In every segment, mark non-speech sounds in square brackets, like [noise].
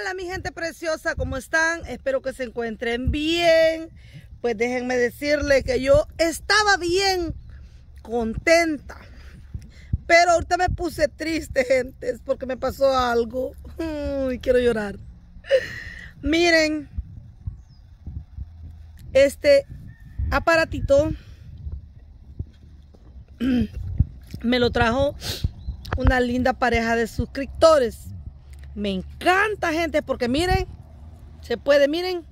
Hola mi gente preciosa, ¿cómo están? Espero que se encuentren bien. Pues déjenme decirle que yo estaba bien contenta. Pero ahorita me puse triste, gente, porque me pasó algo. Y quiero llorar. Miren, este aparatito me lo trajo una linda pareja de suscriptores. Me encanta, gente, porque miren, se puede, miren,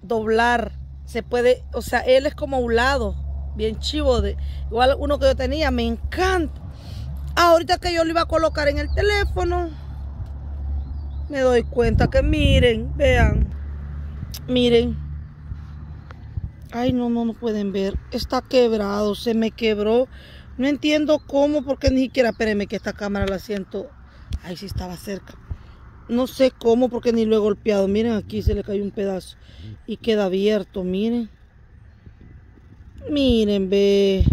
doblar. Se puede, o sea, él es como un lado, bien chivo, de, igual uno que yo tenía, me encanta. Ahorita que yo lo iba a colocar en el teléfono, me doy cuenta que miren, vean, miren. Ay, no, no, no pueden ver. Está quebrado, se me quebró. No entiendo cómo, porque ni siquiera, espérenme que esta cámara la siento. Ahí sí estaba cerca. No sé cómo, porque ni lo he golpeado. Miren, aquí se le cayó un pedazo. Y queda abierto, miren. Miren, ve.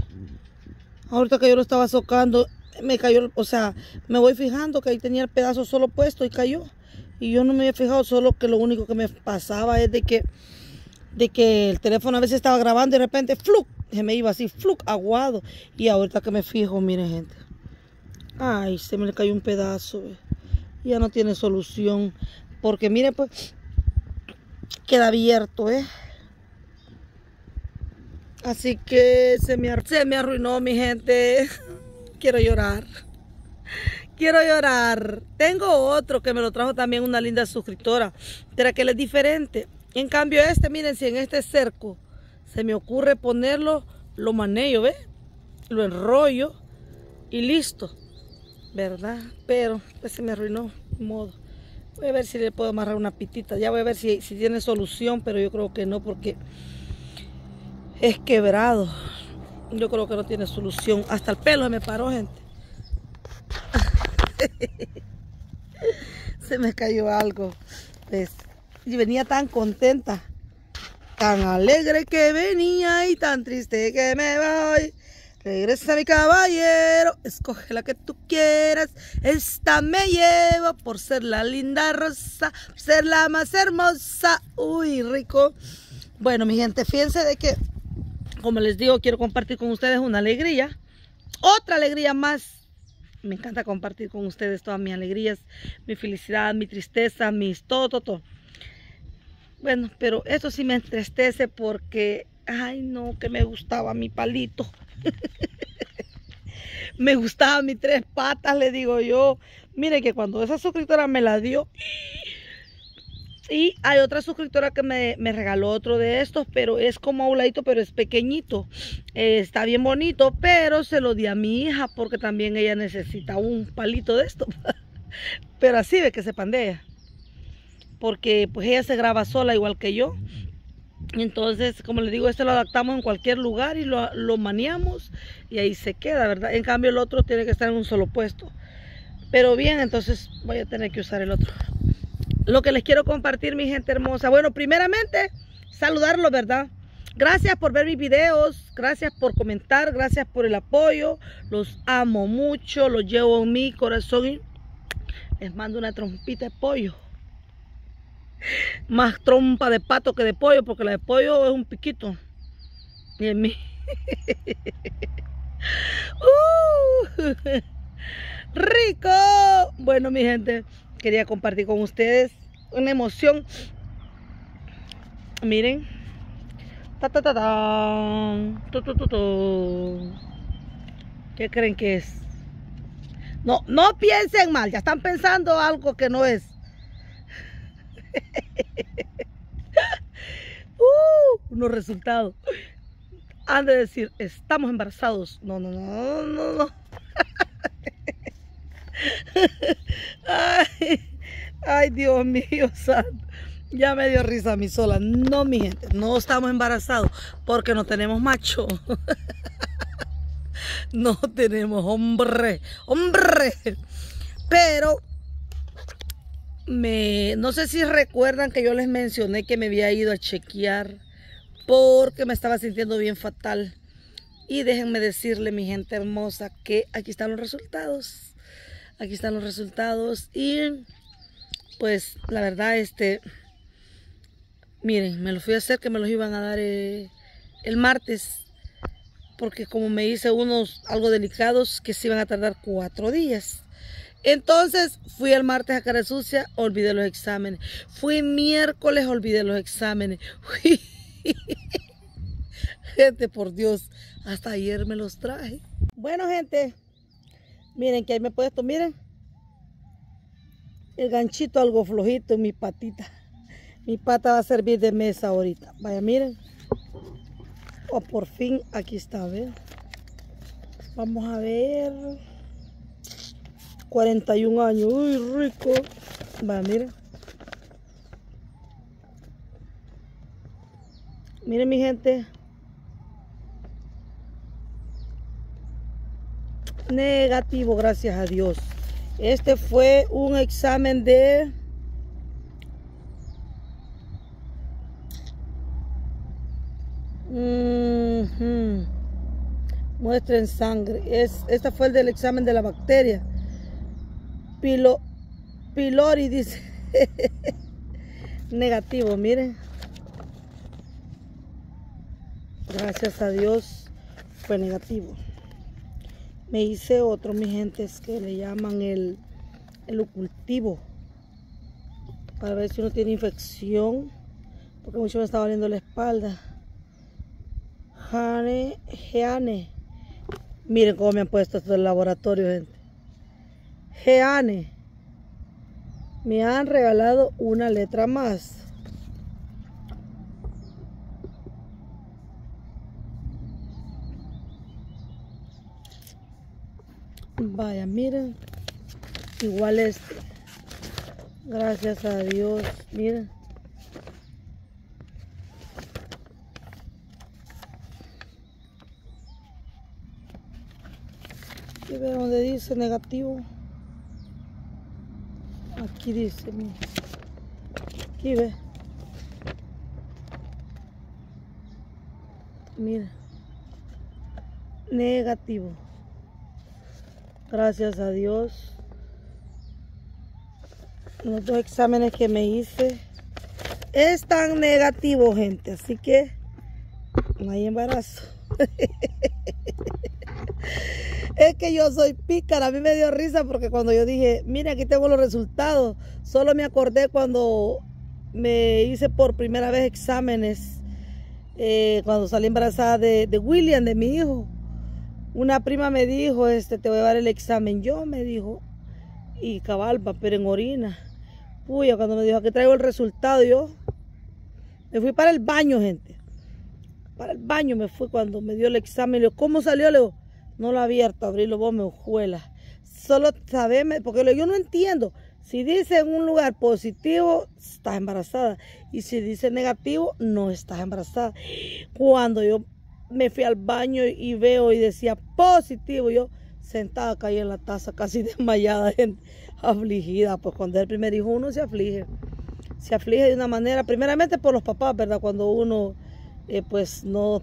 Ahorita que yo lo estaba socando, me cayó, o sea, me voy fijando que ahí tenía el pedazo solo puesto y cayó. Y yo no me había fijado, solo que lo único que me pasaba es de que, de que el teléfono a veces estaba grabando y de repente, fluc, se me iba así, fluc, aguado. Y ahorita que me fijo, miren, gente. Ay, se me le cayó un pedazo, ve ya no tiene solución. Porque mire pues, queda abierto, ¿eh? Así que se me, se me arruinó mi gente. [laughs] Quiero llorar. Quiero llorar. Tengo otro que me lo trajo también una linda suscriptora. Pero que él es diferente. En cambio este, miren, si en este cerco se me ocurre ponerlo, lo manejo, ¿ve? Lo enrollo y listo. ¿Verdad? Pero pues se me arruinó, modo. Voy a ver si le puedo amarrar una pitita. Ya voy a ver si, si tiene solución, pero yo creo que no porque es quebrado. Yo creo que no tiene solución. Hasta el pelo se me paró, gente. [laughs] se me cayó algo. Pues, y venía tan contenta, tan alegre que venía y tan triste que me voy. Regresa mi caballero, escoge la que tú quieras. Esta me llevo por ser la linda rosa, por ser la más hermosa. Uy, rico. Bueno, mi gente, fíjense de que, como les digo, quiero compartir con ustedes una alegría. Otra alegría más. Me encanta compartir con ustedes todas mis alegrías, mi felicidad, mi tristeza, mis todo, todo, todo. Bueno, pero esto sí me entristece porque, ay no, que me gustaba mi palito. [laughs] me gustaba mi tres patas, le digo yo. Mire que cuando esa suscriptora me la dio... Y hay otra suscriptora que me, regaló otro de estos, pero es como auladito, pero es pequeñito. Eh, está bien bonito, pero se lo di a mi hija porque también ella necesita un palito de esto. [laughs] pero así ve que se pandea. Porque pues ella se graba sola igual que yo. Entonces, como les digo, este lo adaptamos en cualquier lugar y lo, lo maniamos y ahí se queda, ¿verdad? En cambio el otro tiene que estar en un solo puesto. Pero bien, entonces voy a tener que usar el otro. Lo que les quiero compartir, mi gente hermosa. Bueno, primeramente, saludarlos, ¿verdad? Gracias por ver mis videos, gracias por comentar, gracias por el apoyo. Los amo mucho, los llevo en mi corazón les mando una trompita de pollo más trompa de pato que de pollo, porque la de pollo es un piquito. Y en mí. [laughs] Uh, [laughs] ¡Rico! Bueno, mi gente, quería compartir con ustedes una emoción. Miren. Ta, ta, ta, ¿Qué creen que es? No, no piensen mal, ya están pensando algo que no es. [laughs] uh, unos resultados. Han de decir, estamos embarazados. No, no, no, no, no. [laughs] ay, Dios mío. Ya me dio risa a mí sola. No, mi gente, no estamos embarazados porque no tenemos macho. [laughs] no tenemos hombre, hombre. Pero me, no sé si recuerdan que yo les mencioné que me había ido a chequear porque me estaba sintiendo bien fatal. Y déjenme decirle, mi gente hermosa, que aquí están los resultados. Aquí están los resultados. Y pues la verdad, este, miren, me los fui a hacer que me los iban a dar eh, el martes, porque como me hice unos algo delicados que se iban a tardar cuatro días. Entonces fui el martes a cara sucia, olvidé los exámenes. Fui miércoles, olvidé los exámenes. [laughs] gente, por Dios, hasta ayer me los traje. Bueno, gente, miren que ahí me he puesto, miren. El ganchito algo flojito en mi patita. Mi pata va a servir de mesa ahorita. Vaya, miren. Oh, por fin, aquí está, ¿ven? Vamos a ver. 41 años. Uy, rico. Va, miren. Miren mi gente. Negativo, gracias a Dios. Este fue un examen de... Muestra en sangre. Es, esta fue el del examen de la bacteria. Pilo, pylori dice. [laughs] Negativo, miren. Gracias a Dios fue negativo. Me hice otro, mi gente, es que le llaman el, el ocultivo. Para ver si uno tiene infección. Porque mucho me está doliendo la espalda. Jane, Jeane. Miren cómo me han puesto esto del laboratorio, gente. Jeane. Me han regalado una letra más. Vaya, miren. Igual este. Gracias a Dios. Miren. Aquí ve donde dice negativo. Aquí dice, miren. Aquí ve. Mira. Negativo. Gracias a Dios. Los dos exámenes que me hice es tan negativo, gente. Así que no hay embarazo. [laughs] es que yo soy pícara. A mí me dio risa porque cuando yo dije, mire, aquí tengo los resultados. Solo me acordé cuando me hice por primera vez exámenes. Eh, cuando salí embarazada de, William, de mi hijo. Una prima me dijo, este, te voy a dar el examen. Yo me dijo, y cabalba, pero en orina. Cuando me dijo que traigo el resultado, yo me fui para el baño, gente. Para el baño me fui cuando me dio el examen. ¿cómo salió? Le digo, no lo abierto, abrirlo vos me ojuela. Solo sabeme, porque yo no entiendo. Si dice en un lugar positivo, estás embarazada. Y si dice negativo, no estás embarazada. Cuando yo me fui al baño y veo y decía positivo. Yo sentada caí en la taza casi [laughs] desmayada, afligida. Pues cuando es el primer hijo uno se aflige. Se aflige de una manera, primeramente por los papás, ¿verdad? Cuando uno eh, pues no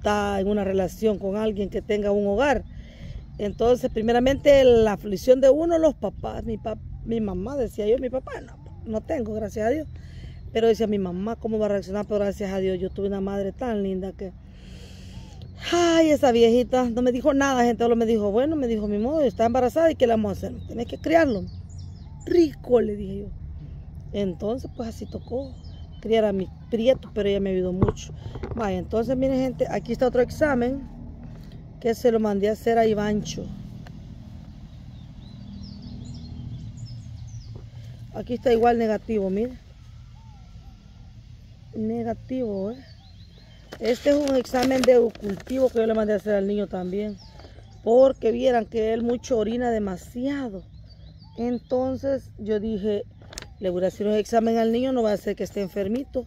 está en una relación con alguien que tenga un hogar. Entonces, primeramente la aflicción de uno, los papás. Mi, mi mamá decía yo, mi papá no, no tengo, gracias a Dios. Pero decía mi mamá, ¿cómo va a reaccionar? Pero gracias a Dios, yo tuve una madre tan linda que Ay, esa viejita no me dijo nada, gente solo me dijo, bueno, me dijo, mi modo, está embarazada y ¿qué le vamos a hacer? Tienes que criarlo. Rico, le dije yo. Entonces, pues así tocó criar a mi prieto, pero ella me ayudó mucho. Vaya, entonces, miren, gente, aquí está otro examen que se lo mandé a hacer a Ivancho. Aquí está igual negativo, miren. Negativo, ¿eh? Este es un examen de cultivo que yo le mandé a hacer al niño también. Porque vieran que él mucho orina demasiado. Entonces yo dije, le voy a hacer un examen al niño, no va a ser que esté enfermito.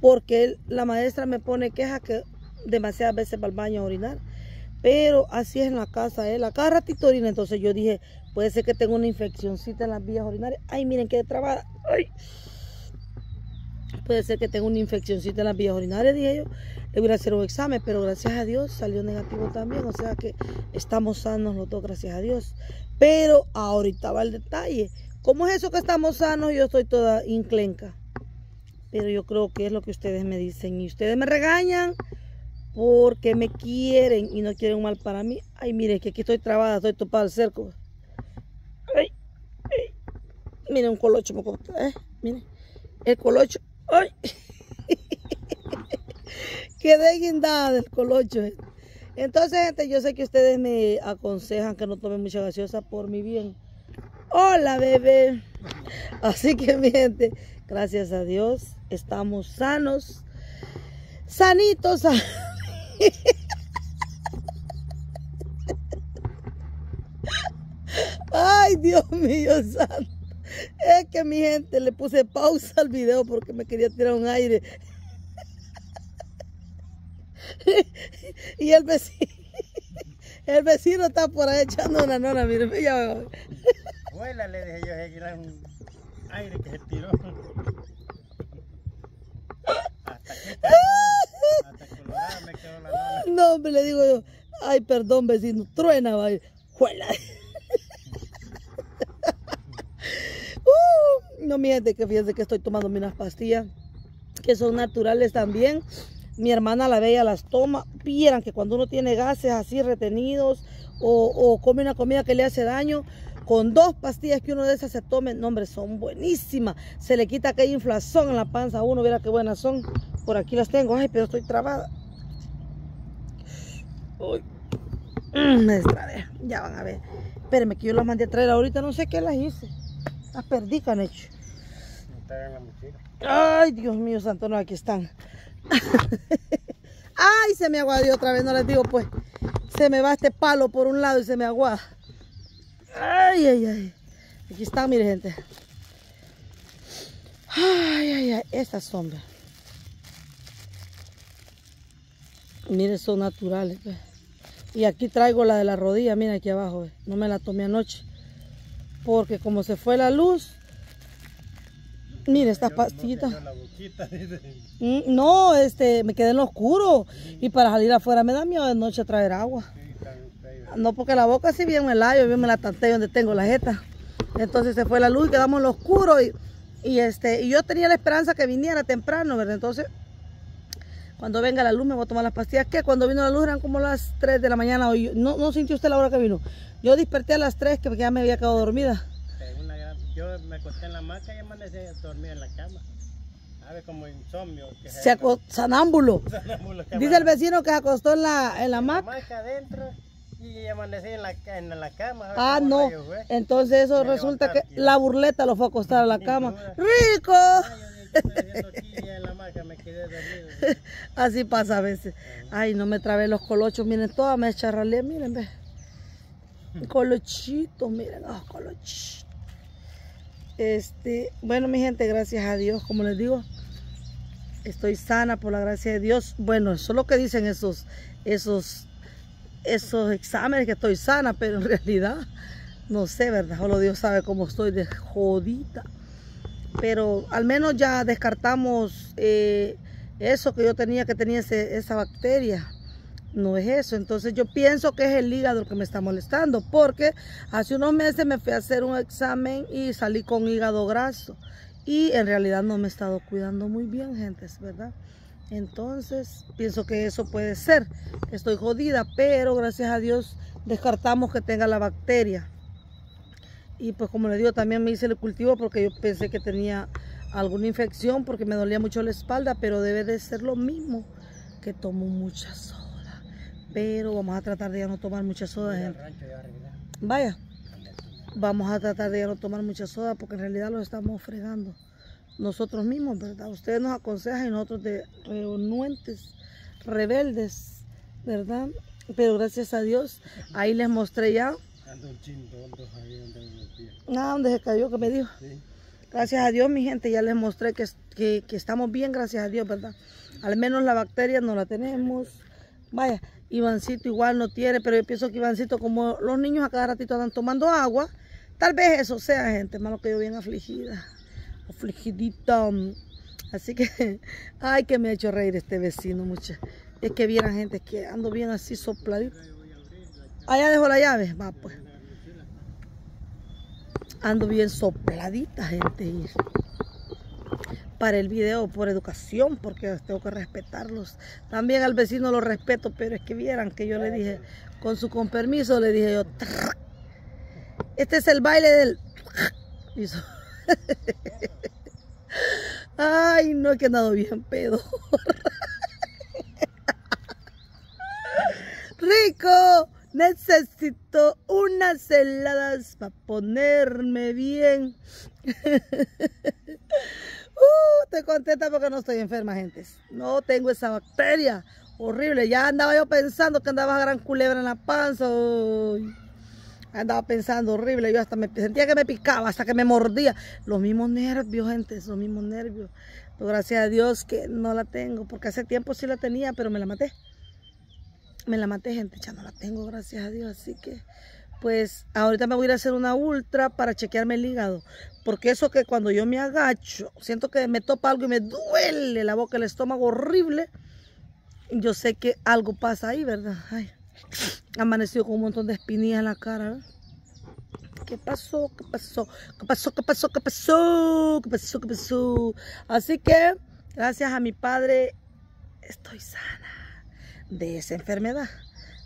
Porque la maestra me pone queja que demasiadas veces va al baño a orinar. Pero así es en la casa, él a cada ratito orina. Entonces yo dije, puede ser que tenga una infeccióncita en las vías urinarias. Ay, miren qué trabada. Ay. Puede ser que tenga una infeccióncita en las vías urinarias, dije yo le voy a hacer un examen, pero gracias a Dios salió negativo también, o sea que estamos sanos los dos, gracias a Dios. Pero ahorita va el detalle, ¿Cómo es eso que estamos sanos? Yo estoy toda inclenca. Pero yo creo que es lo que ustedes me dicen. Y ustedes me regañan porque me quieren y no quieren mal para mí. Ay, mire, que aquí estoy trabada, estoy topada al cerco. Ay, ay. Miren un colocho, ¿eh? Miren, el colocho. Ay. [laughs] Quedé guindada del colocho. Eh. Entonces, gente, yo sé que ustedes me aconsejan que no tome mucha gaseosa por mi bien. Hola, bebé. Así que, [laughs] mi gente, gracias a Dios, estamos sanos, sanitos. [laughs] Ay, Dios mío, santo. Es que mi gente le puse pausa al video porque me quería tirar un aire. [laughs] y el vecino, el vecino está por ahí echando una nona, mire, Vuela, le dije yo, que era un aire que se tiró. [laughs] Hasta aquí, hasta colorada me quedó la nona. [laughs] No, hombre, le digo yo, ay, perdón, vecino, truena, vaya. Juela. [laughs] Uh, no miente que fíjense que estoy tomando unas pastillas que son naturales también mi hermana la bella las toma. Vieran que cuando uno tiene gases así retenidos o, come una comida que le hace daño, con dos pastillas que uno de esas se tome, no hombre, son buenísimas. Se le quita aquella inflación en la panza a uno, viera qué buenas son. Por aquí las tengo, ay, pero estoy trabada. Uy. Me distrae, ya van a ver. Espérenme que yo las mandé a traer ahorita, no sé qué las hice. Las perdí, canecho. Ay, Dios mío, santo, no, aquí están. [laughs] Ay, se me aguadió otra vez, no les digo pues. Se me va este palo por un lado y se me aguada. Ay, ay, ay. Aquí está, mire gente. Ay, ay, ay. Estas sombras. Mire, son naturales. Pues. Y aquí traigo la de la rodilla, mira aquí abajo. No me la tomé anoche. Porque como se fue la luz, Mire, esta pastillita. [laughs] Mm, no, este, me quedé en lo oscuro. Y para salir afuera me da miedo de noche traer agua. No, porque la boca sí bien me la yo bien me la tanteo donde tengo la jeta. Entonces se fue la luz y quedamos en lo oscuro. Y, este, y yo tenía la esperanza que viniera temprano, ¿verdad? Entonces, cuando venga la luz me voy a tomar las pastillas. Que cuando vino la luz eran como las 3 de la mañana. No, no sintió usted la hora que vino. Yo desperté a las 3 que ya me había quedado dormida. Yo me acosté en la maca y amanecí dormir en la cama. Ver, como insomnio. Que se acostó, sanámbulo. [laughs] Dice el vecino que se acostó en la, en la maca. En la maca adentro y amanecí en la, en la cama. Ah, no. Entonces eso resulta que la burleta lo fue a acostar a la cama. ¡Rico! [laughs] Así pasa a veces. Ay, no me trabé los colochos. Miren, todas me echarralé. Miren, ve. [laughs] Colochitos, miren, oh, colochitos. Este, bueno, mi gente, gracias a Dios, como les digo, estoy sana por la gracia de Dios. Bueno, eso es lo que dicen esos, esos, esos exámenes que estoy sana, pero en [laughs] realidad no sé, ¿verdad? Solo Dios sabe cómo estoy de jodida. Pero al menos ya descartamos eh, eso que yo tenía, que tenía esa bacteria no es eso. Entonces yo pienso que es el hígado que me está molestando, porque hace unos meses me fui a hacer un examen y salí con hígado graso. Y en realidad no me he estado cuidando muy bien, gente, verdad. Entonces pienso que eso puede ser. Estoy jodida, pero gracias a Dios descartamos que tenga la bacteria. Y pues como le digo, también me hice el cultivo porque yo pensé que tenía alguna infección porque me dolía mucho la espalda, pero debe de ser lo mismo que tomo muchas pero vamos a tratar de ya no tomar mucha soda. Vaya, vamos a tratar de ya no tomar mucha soda porque en realidad lo estamos fregando nosotros mismos, ¿verdad? Ustedes nos aconsejan y nosotros de renuentes, rebeldes, ¿verdad? Pero gracias a Dios, ahí les mostré ya. Ah, donde se cayó, que me dijo. Gracias a Dios, mi gente, ya les mostré que, que, que, estamos bien, gracias a Dios, ¿verdad? Al menos la bacteria no la tenemos. Vaya, Ivancito igual no tiene, pero yo pienso que Ivancito, como los niños a cada ratito andan tomando agua, tal vez eso sea, gente, malo que yo bien afligida, afligidita. Así que, [laughs] ay, que me ha hecho reír este vecino, mucha. Es que vieran, gente, que ando bien así sopladito. Allá dejo la llave, va pues. ando bien sopladita, gente. Para el video, por educación, porque tengo que respetarlos. También al vecino lo respeto, pero es que vieran que yo le dije, con su con permiso, le dije yo, este es el baile del... [laughs] Ay, no, he quedado bien pedo. Rico, necesito unas heladas para ponerme bien. Uh, estoy contenta porque no estoy enferma, gente. No tengo esa bacteria horrible. Ya andaba yo pensando que andaba gran culebra en la panza. Andaba pensando horrible. Yo hasta me sentía que me picaba, hasta que me mordía. Los mismos nervios, gente, los mismos nervios. Gracias a Dios que no la tengo, porque hace tiempo sí la tenía, pero me la maté. Me la maté, gente, ya no la tengo, gracias a Dios. Así que, pues, ahorita me voy a ir a hacer una ultra para chequearme el hígado. Porque eso que cuando yo me agacho, siento que me topa algo y me duele la boca, el estómago horrible. Yo sé que algo pasa ahí, ¿verdad? Ay, amanecido con un montón de espinillas en la cara. ¿Qué pasó? ¿Qué pasó? ¿Qué pasó? ¿Qué pasó? ¿Qué pasó? ¿Qué pasó? ¿Qué pasó? Así que, gracias a mi padre, estoy sana de esa enfermedad.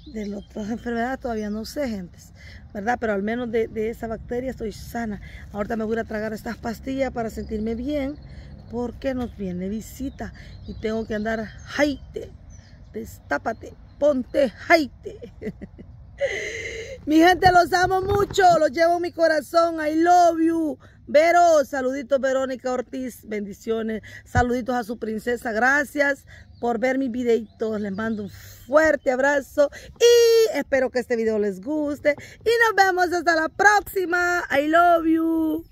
De las otras enfermedades todavía no sé, gentes, ¿verdad? Pero al menos de, de, esa bacteria estoy sana. Ahorita me voy a tragar estas pastillas para sentirme bien, porque nos viene visita y tengo que andar jaite, destápate, ponte jaite. [laughs] mi gente, los amo mucho, los llevo en mi corazón, I love you. Vero, saluditos Verónica Ortiz, bendiciones, saluditos a su princesa, gracias por ver mis videitos, les mando un fuerte abrazo y espero que este video les guste y nos vemos hasta la próxima, I love you.